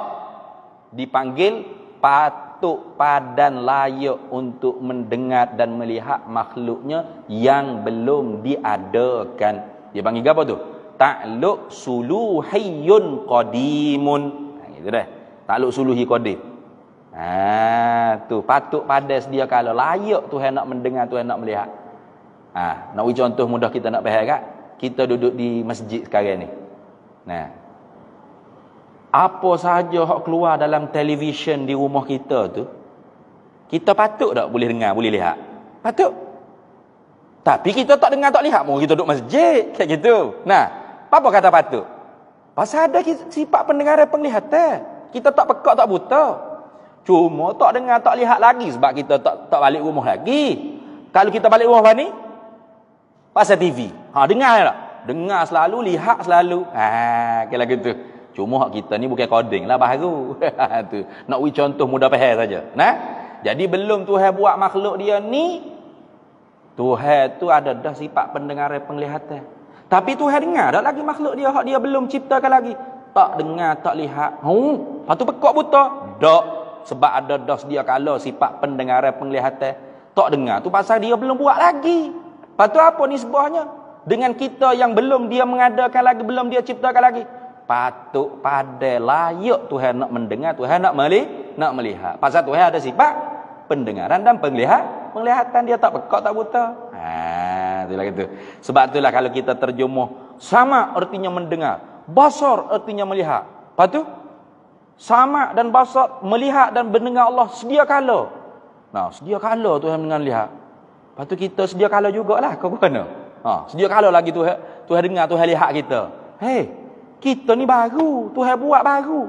Speaker 1: Dipanggil patut padan layak untuk mendengar dan melihat makhluknya yang belum diadakan. Dia panggil apa tu? Ta'luk suluhiyun qadimun. Ha, gitu dah. Ta'luk suluhi qadim. Ha, tu patut pada sedia kalau layak Tuhan nak mendengar, Tuhan nak melihat. Ha, nak bagi contoh mudah kita nak faham kan? Kita duduk di masjid sekarang ni. Nah. Apa saja hak keluar dalam televisyen di rumah kita tu, kita patut tak boleh dengar, boleh lihat? Patut. Tapi kita tak dengar, tak lihat pun kita duduk masjid. Kayak gitu. Nah, apa kata patut? Pasal ada sifat pendengaran penglihatan. Kita tak pekak, tak buta. Cuma tak dengar, tak lihat lagi sebab kita tak tak balik rumah lagi. Kalau kita balik rumah ni, pasal TV. Ha, dengar tak? Dengar selalu, lihat selalu. Ha, kira gitu. Cuma kita ni bukan coding lah baru. tu. Nak wi contoh mudah faham saja. Nah. Jadi belum Tuhan buat makhluk dia ni Tuhan tu ada dah sifat pendengaran penglihatan. Tapi Tuhan dengar tak lagi makhluk dia hak dia belum ciptakan lagi. Tak dengar, tak lihat. Hmm, patu pekak buta. Tak sebab ada dos dia kalau sifat pendengaran penglihatan tak dengar tu pasal dia belum buat lagi lepas tu apa ni sebuahnya dengan kita yang belum dia mengadakan lagi belum dia ciptakan lagi patut pada layak Tuhan nak mendengar Tuhan nak melihat nak melihat pasal Tuhan ada sifat pendengaran dan penglihat penglihatan dia tak pekak tak buta ha itulah gitu sebab itulah kalau kita terjemuh sama artinya mendengar basar artinya melihat lepas tu sama dan basat melihat dan mendengar Allah sedia kala. Nah, sedia kala Tuhan mendengar lihat. Lepas tu kita sedia kala jugalah ke mana? Ha, sedia kala lagi Tuhan Tuhan dengar Tuhan lihat kita. Hei, kita ni baru, Tuhan buat baru.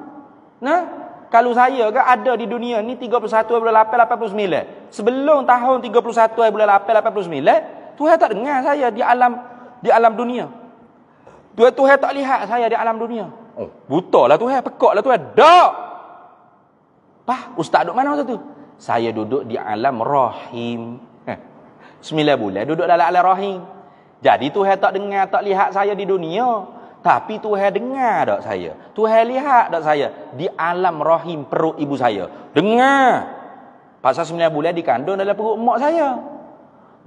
Speaker 1: Nah, kalau saya ke ada di dunia ni 31 bulan 8 89. Sebelum tahun 31 bulan 8 89, Tuhan tak dengar saya di alam di alam dunia. Tuhan Tuhan tak lihat saya di alam dunia. Oh, buta lah Tuhan, pekak lah Tuhan. Tak. Pah, ustaz duduk mana masa tu? Saya duduk di alam rahim. Eh, sembilan bulan duduk dalam alam rahim. Jadi Tuhan tak dengar, tak lihat saya di dunia. Tapi Tuhan dengar tak saya? Tuhan lihat tak saya? Di alam rahim perut ibu saya. Dengar. Pasal sembilan bulan dikandung dalam perut mak saya.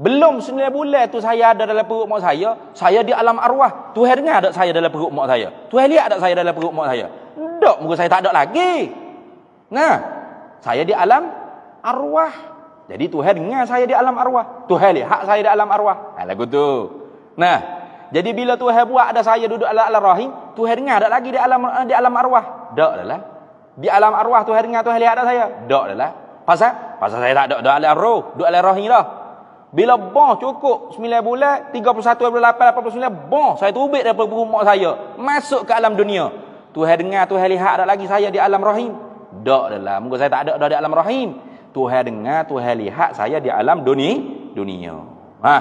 Speaker 1: Belum sembilan bulan tu saya ada dalam perut mak saya, saya di alam arwah. Tuhan dengar tak saya dalam perut mak saya? Tuhan lihat tak saya dalam perut mak saya? Tak, muka saya tak ada lagi. Nah, saya di alam arwah. Jadi Tuhan dengar saya di alam arwah. Tuhan lihat saya di alam arwah. Ha, lagu tu. Nah, jadi bila Tuhan buat ada saya duduk dalam alam rahim, Tuhan dengar tak lagi di alam di alam arwah? Tak lah. Di alam arwah Tuhan dengar Tuhan lihat tak saya? Tak lah. Pasal? Pasal saya tak ada dalam roh, duduk dalam rahim dah. Bila bon cukup 9 bulan 31 bulan 8 89 bon saya terbit daripada perut mak saya masuk ke alam dunia. Tuhan dengar Tuhan lihat ada lagi saya di alam rahim. Tak dalam muka saya tak ada dah di alam rahim. Tuhan dengar Tuhan lihat saya di alam dunia dunia. Ha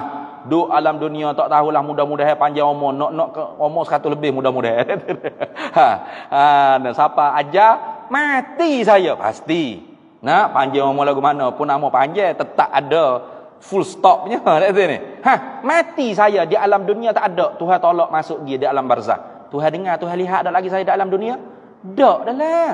Speaker 1: duk alam dunia tak tahulah mudah-mudahan panjang umur nak nak umur 100 lebih mudah-mudahan. ha ha dan siapa aja mati saya pasti. Nak panjang umur lagu mana pun nama panjang tetap ada full stopnya kat sini. Ha, mati saya di alam dunia tak ada. Tuhan tolak masuk dia di alam barzah. Tuhan dengar, Tuhan lihat ada lagi saya di alam dunia? Dah lah.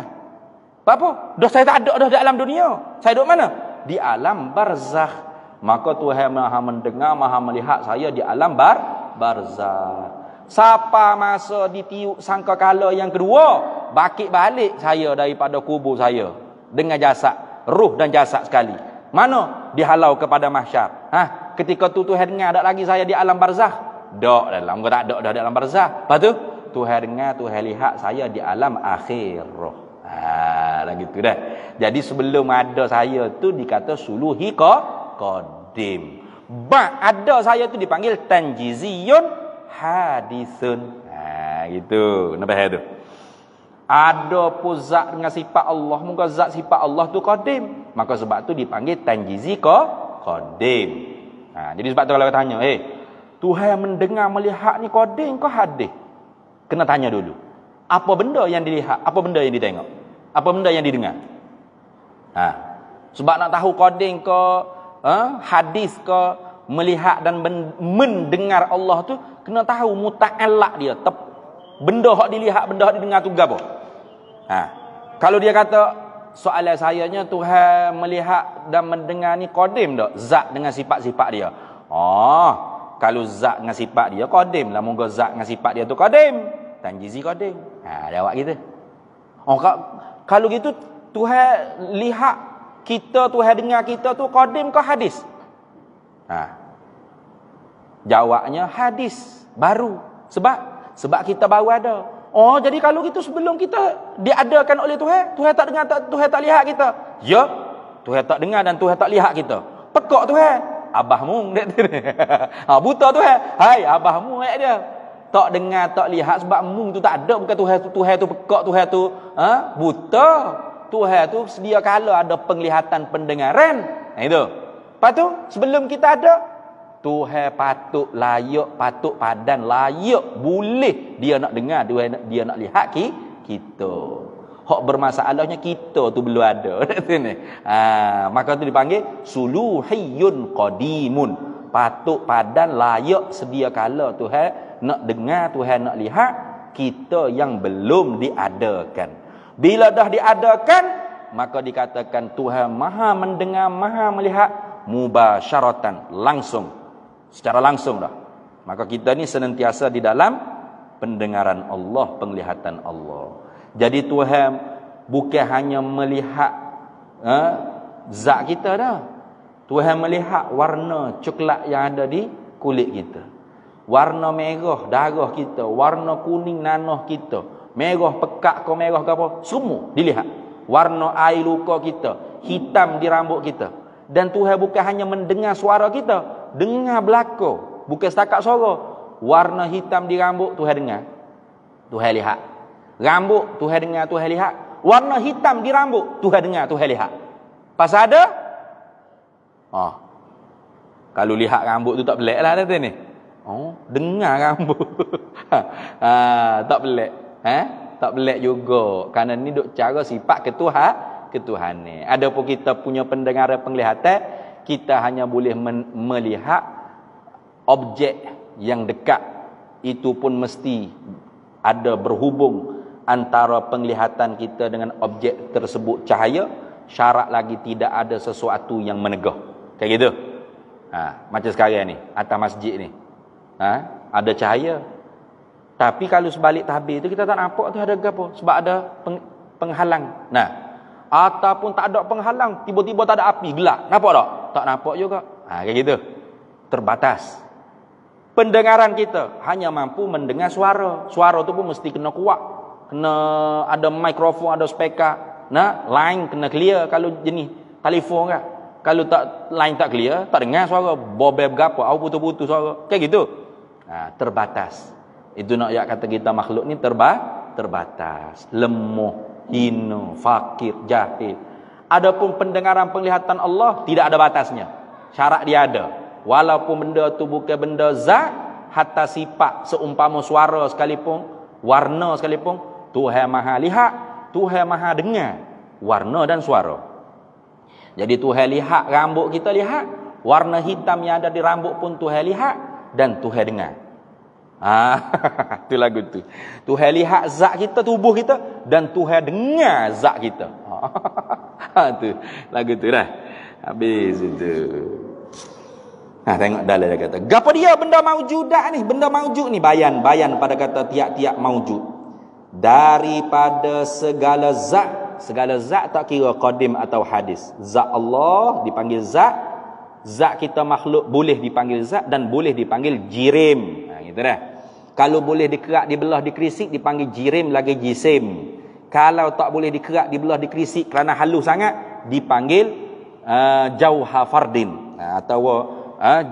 Speaker 1: Apa? Dah saya tak ada dah di alam dunia. Saya duduk mana? Di alam barzah. Maka Tuhan maha mendengar, maha melihat saya di alam bar barzah. Siapa masa ditiup sangka kala yang kedua, bakit balik saya daripada kubur saya dengan jasad, ruh dan jasad sekali. Mana dihalau kepada mahsyar? Ha? Ketika tu Tuhan dengar ada lagi saya di alam barzah? Tak dalam tak ada dah di alam barzah. Lepas tu Tuhan dengar, Tuhan lihat saya di alam akhir. Ha, lagi tu dah. Jadi sebelum ada saya tu dikata suluhi ka qadim. Ba ada saya tu dipanggil tanjiziyun hadisun. Ha gitu. Nampak tu? ada pun zat dengan sifat Allah muka zat sifat Allah tu qadim maka sebab tu dipanggil tanjizi ka qadim ha, jadi sebab tu kalau tanya eh Tuhan mendengar melihat ni qadim ke hadis kena tanya dulu apa benda yang dilihat apa benda yang ditengok apa benda yang didengar ha. sebab nak tahu qadim ke ha, hadis ke melihat dan mendengar Allah tu kena tahu muta'allaq dia. Tep, benda hak dilihat benda hak didengar tu gapo. Ha. Kalau dia kata soalan sayanya Tuhan melihat dan mendengar ni qadim tak zat dengan sifat-sifat dia. Oh kalau zat dengan sifat dia qadim lah. Moga zat dengan sifat dia tu qadim tanjizi qadim ha jawab kita oh kalau gitu Tuhan lihat kita Tuhan dengar kita tu qadim ke hadis Ha. Jawabnya hadis baru. Sebab sebab kita baru ada. Oh, jadi kalau gitu sebelum kita diadakan oleh Tuhan, Tuhan tak dengar tak Tuhan tak lihat kita. Ya. Tuhan tak dengar dan Tuhan tak lihat kita. Pekak Tuhan. Abahmu dia. ha, buta Tuhan. Hai, abahmu ayat dia. Tak dengar, tak lihat sebab mung tu tak ada bukan Tuhan tu Tuhan tu pekak Tuhan tu. Ha? Buta. Tuhan tu sedia kala ada penglihatan pendengaran. Ha, itu. Lepas tu sebelum kita ada Tuhan patut layak, patut padan layak, boleh dia nak dengar, dia nak, dia nak lihat ki, kita. Hak bermasalahnya kita tu belum ada. ha, maka tu dipanggil suluhiyun qadimun. Patut padan layak sedia kala Tuhan nak dengar, Tuhan nak lihat kita yang belum diadakan. Bila dah diadakan, maka dikatakan Tuhan Maha mendengar, Maha melihat mubasyaratan langsung. Secara langsung dah. Maka kita ni senantiasa di dalam pendengaran Allah penglihatan Allah. Jadi Tuhan bukan hanya melihat eh, zat kita dah. Tuhan melihat warna coklat yang ada di kulit kita. Warna merah darah kita warna kuning nanah kita merah pekat ke merah ke apa? Semua dilihat. Warna air luka kita hitam di rambut kita. Dan Tuhan bukan hanya mendengar suara kita dengar belaka. Bukan setakat suara. Warna hitam di rambut Tuhan dengar. Tuhan lihat. Rambut Tuhan dengar Tuhan lihat. Warna hitam di rambut Tuhan dengar Tuhan lihat. Pasal ada? Oh. kalau lihat rambut tu tak pelik lah kata ni. Oh, dengar rambut. Ha, tak pelik eh? tak pelik juga kerana ni duk cara sifat ketuhan ketuhanan. Adapun kita punya pendengaran penglihatan, kita hanya boleh melihat objek yang dekat. Itu pun mesti ada berhubung antara penglihatan kita dengan objek tersebut cahaya. Syarat lagi tidak ada sesuatu yang menegah. Kayak gitu. Ha, macam sekarang ni, atas masjid ni. Ha, ada cahaya. Tapi kalau sebalik tabir tu kita tak nampak tu ada apa? Sebab ada penghalang. Nah, ataupun tak ada penghalang tiba-tiba tak ada api gelap nampak tak? Tak nampak juga. Ha kayak gitu. Terbatas. Pendengaran kita hanya mampu mendengar suara. Suara tu pun mesti kena kuat. Kena ada mikrofon ada speaker. Nah line kena clear kalau jenis telefon kan. Kalau tak line tak clear tak dengar suara. Bobel berapa au putus-putus suara. Kayak gitu. Ha, terbatas itu nak ya kata kita makhluk ni terba terbatas lemah hina, fakir, jahil. Adapun pendengaran penglihatan Allah tidak ada batasnya. Syarat dia ada. Walaupun benda tu bukan benda zat, hatta sifat seumpama suara sekalipun, warna sekalipun, Tuhan Maha lihat, Tuhan Maha dengar warna dan suara. Jadi Tuhan lihat rambut kita lihat, warna hitam yang ada di rambut pun Tuhan lihat dan Tuhan dengar. Ah, tu lagu tu. Tuhan lihat zat kita, tubuh kita dan Tuhan dengar zat kita. Ha tu lagu tu dah. Habis itu. Ha tengok dalam dia kata, "Gapo dia benda maujudah ni? Benda maujud ni bayan, bayan pada kata tiap-tiap maujud. Daripada segala zat, segala zat tak kira qadim atau hadis. Zat Allah dipanggil zat, zat kita makhluk boleh dipanggil zat dan boleh dipanggil jirim gitu dah. Kalau boleh dikerak dibelah dikrisik dipanggil jirim lagi jisim. Kalau tak boleh dikerak dibelah dikrisik kerana halus sangat dipanggil uh, jauha fardin uh, atau uh,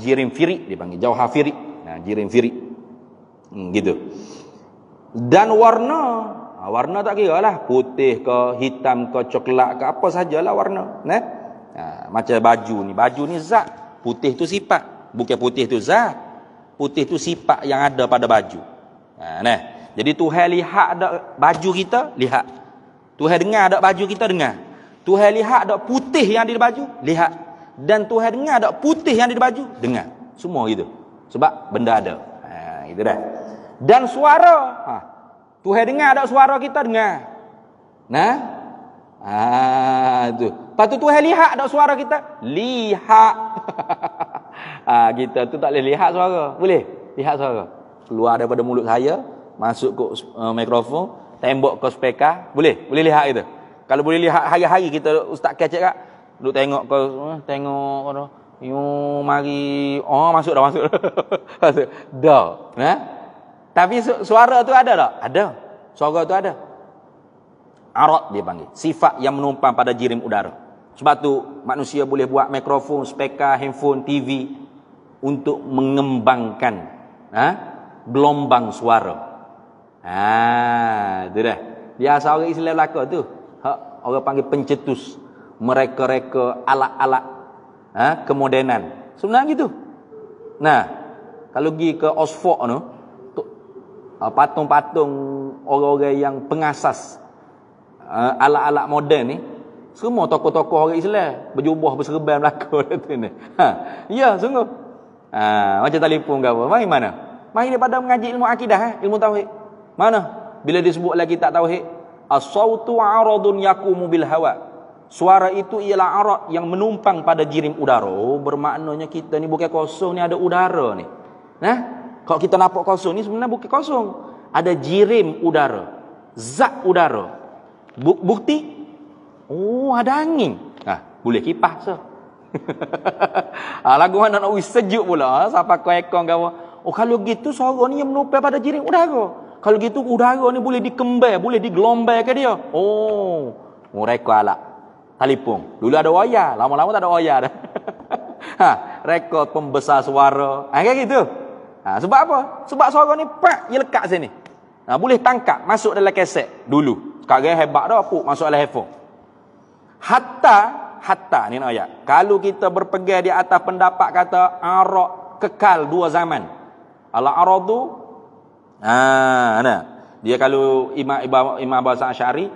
Speaker 1: jirim firik dipanggil jauha firik. Uh, jirim firik. Hmm, gitu. Dan warna uh, warna tak kira lah putih ke hitam ke coklat ke apa sajalah warna nah uh, macam baju ni baju ni zat putih tu sifat bukan putih tu zat putih tu sifat yang ada pada baju. Ha, nah. Jadi Tuhan lihat ada baju kita, lihat. Tuhan dengar ada baju kita, dengar. Tuhan lihat ada putih yang ada di baju, lihat. dan Tuhan dengar tak putih yang ada di baju dengar semua gitu sebab benda ada ha itu dah dan suara ha Tuhan dengar tak suara kita dengar nah ha tu Lepas tu Tuhan lihat tak suara kita? Lihat. ha, kita tu tak boleh lihat suara. Boleh? Lihat suara. Keluar daripada mulut saya, masuk ke uh, mikrofon, tembok ke speaker. Boleh? Boleh lihat itu? Kalau boleh lihat hari-hari kita ustaz kecek kak. Duk tengok ke uh, tengok kata, "Yo mari, oh masuk dah masuk." masuk. Dah. Ha? Tapi su suara tu ada tak? Ada. Suara tu ada. Arat dia panggil. Sifat yang menumpang pada jirim udara. Sebab tu manusia boleh buat mikrofon, speaker, handphone, TV untuk mengembangkan ha? gelombang suara. Ha, tu dah. Biasa orang Islam belaka tu. Ha, orang panggil pencetus. Mereka-reka alat-alat ha? kemodenan. Sebenarnya gitu. Nah, kalau pergi ke Oxford tu, ha, patung-patung orang-orang yang pengasas ha, alat-alat moden ni, semua tokoh-tokoh orang Islam berjubah berserban belaka tu ni. Ha, ya sungguh. Ha, macam telefon ke apa? Mai mana? Mai daripada mengaji ilmu akidah, eh? ilmu tauhid. Mana? Bila disebut lagi tak tauhid, as-sautu 'aradun yaqumu bil hawa. Suara itu ialah arak yang menumpang pada jirim udara. Oh, bermaknanya kita ni bukan kosong ni ada udara ni. Nah, kalau kita nampak kosong ni sebenarnya bukan kosong. Ada jirim udara. Zat udara. Bukti Oh, ada angin. Ha, boleh kipas so. Ha, lagu mana nak sejuk pula. Ha? Siapa kau ekong kau. Oh, kalau gitu suara ni yang menupai pada jiring udara. Kalau gitu udara ni boleh dikembai, boleh digelombang ke dia. Oh, mereka alat. Telefon. Dulu ada wayar, lama-lama tak ada wayar dah. ha, rekod pembesar suara. Ha, kayak gitu. Ha, sebab apa? Sebab suara ni pak, dia lekat sini. Ha, boleh tangkap, masuk dalam keset dulu. Sekarang hebat dah, puk, masuk dalam handphone. Hatta hatta ni ayat. Kalau kita berpegang di atas pendapat kata arak kekal dua zaman. Ala aradu ah nah. Dia kalau Imam Imam Imam Abu Asy'ari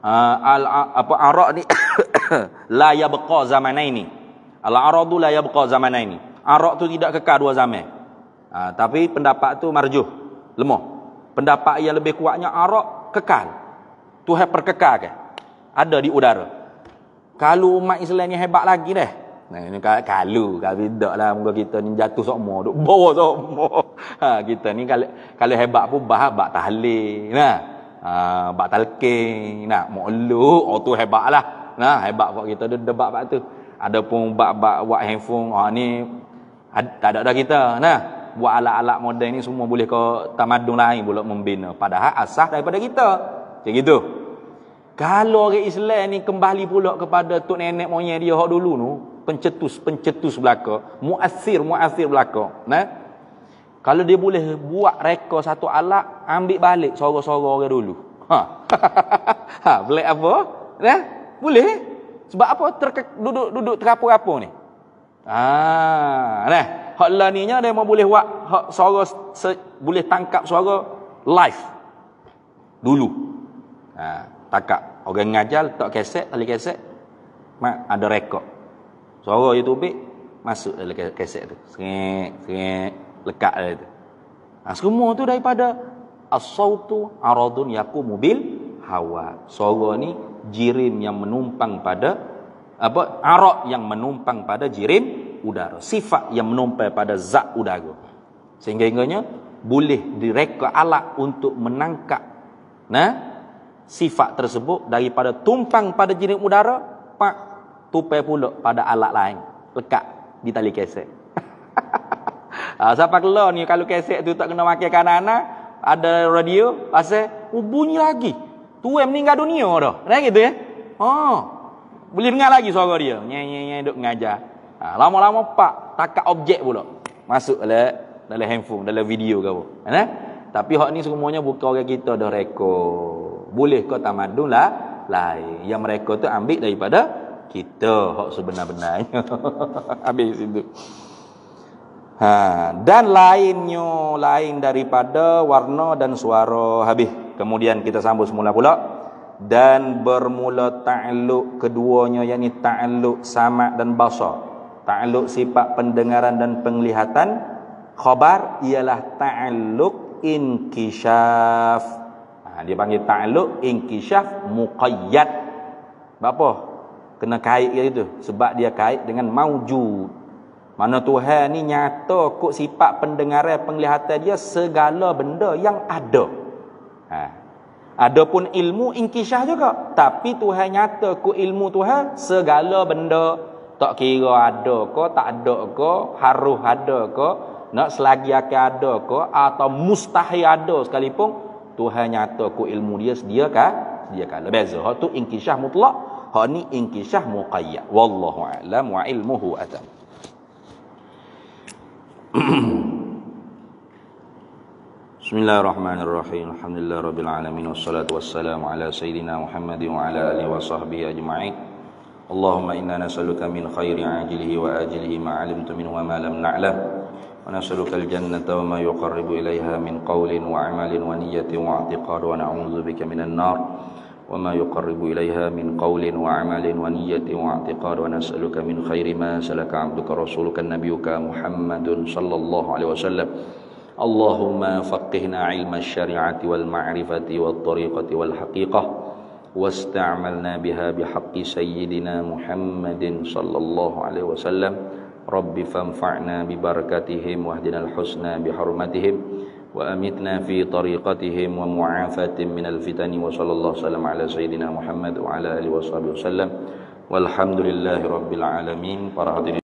Speaker 1: uh, al apa arak ni la yabqa zamanaini. Al aradu la yabqa zamanaini. Arak tu tidak kekal dua zaman. Uh, tapi pendapat tu marjuh, lemah. Pendapat yang lebih kuatnya arak kekal. Tuhan perkekalkan. Ada di udara. Kalau umat Islam ni hebat lagi dah. Nah, ini kalau kalau tidak lah muka kita ni jatuh semua duk bawa semua. Ha kita ni kalau kalau hebat pun bah bak tahlil. Nah. Ha bak talqin. Nah, maulu oh tu hebatlah. Nah, hebat buat kita debat bab tu. Adapun bab-bab buat handphone ha ni tak ada dah kita. Nah, buat alat-alat moden ni semua boleh ke tamadun lain pula membina. Padahal asas daripada kita. Macam gitu. Kalau orang Islam ni kembali pula kepada tok nenek moyang dia hak dulu tu, pencetus-pencetus belaka, muasir muasir belaka, nah. Kalau dia boleh buat reka satu alat, ambil balik suara-suara orang dulu. Ha. ha, boleh apa? Nah, boleh. Sebab apa? Terke, duduk duduk terapu-apu ni. Ah, nah. Hak ni dia mau boleh buat hak suara se, boleh tangkap suara live dulu. Ha takak orang ngajar tak keset tali keset mak ada rekod. Suara YouTube masuk dalam keset tu. Sengit sengit lekat dia tu. Ha, semua tu daripada as-sautu aradun yaqumu bil hawa. Suara ni jirim yang menumpang pada apa arak yang menumpang pada jirim udara. Sifat yang menumpang pada zat udara. Sehingga ingatnya boleh direka alat untuk menangkap nah sifat tersebut daripada tumpang pada jirim udara pak tupai pula pada alat lain. Lekat di tali keset ha, siapa keluar ni? Kalau keset tu tak kena makan kanan ada radio pasal oh, bunyi lagi. Tu meninggal dunia dah. Kan gitu ya oh boleh dengar lagi suara dia. Nyai-nyai duk ngajar ha, lama-lama pak takak objek pula. Masuk dalam dalam handphone dalam video ke apa. Ha? tapi hak ni semuanya bukan orang kita dah rekod boleh kau tamadun lah lain. Yang mereka tu ambil daripada kita. Hak sebenar-benarnya. Habis itu. Ha dan lainnya lain daripada warna dan suara. Habis. Kemudian kita sambung semula pula. Dan bermula ta'alluq keduanya yakni ta'alluq sama dan basar. Ta'alluq sifat pendengaran dan penglihatan. Khabar ialah ta'alluq inkishaf ha, dia panggil ta'alluq inkishaf muqayyad. Apa kena kait dia itu sebab dia kait dengan maujud. Mana Tuhan ni nyata kok sifat pendengaran penglihatan dia segala benda yang ada. Ha. Adapun ilmu inkisah juga. Tapi Tuhan nyata ku ilmu Tuhan segala benda. Tak kira ada ke, tak ada ke, harus ada ke, nak selagi akan ada ke, atau mustahil ada sekalipun, Tuhan nyata ku ilmu dia sedia kan? Sedia kan? Beza. Hak tu inkisah mutlak. Hak ni inkisah muqayyad. Wallahu a'lam wa ilmuhu atam. بسم الله الرحمن الرحيم الحمد لله رب العالمين والصلاة والسلام على سيدنا محمد وعلى آله وصحبه أجمعين اللهم إنا نسألك من خير عاجله وآجله ما علمت منه وما لم نعلم ونسألك الجنة وما يقرب إليها من قول وعمل ونية واعتقاد ونعوذ بك من النار وما يقرب إليها من قول وعمل ونية واعتقاد ونسألك من خير ما سلك عبدك رسولك نبيك محمد صلى الله عليه وسلم. اللهم فقهنا علم الشريعة والمعرفة والطريقة والحقيقة واستعملنا بها بحق سيدنا محمد صلى الله عليه وسلم. Rabbi fanfa'na bi barakatihim wahdinal husna bi hurmatihim wa amitna fi tariqatihim wa mu'afatin minal fitani wa sallallahu salam ala sayyidina Muhammad wa ala alihi wa sahbihi wasallam walhamdulillahi rabbil alamin. Para hadirin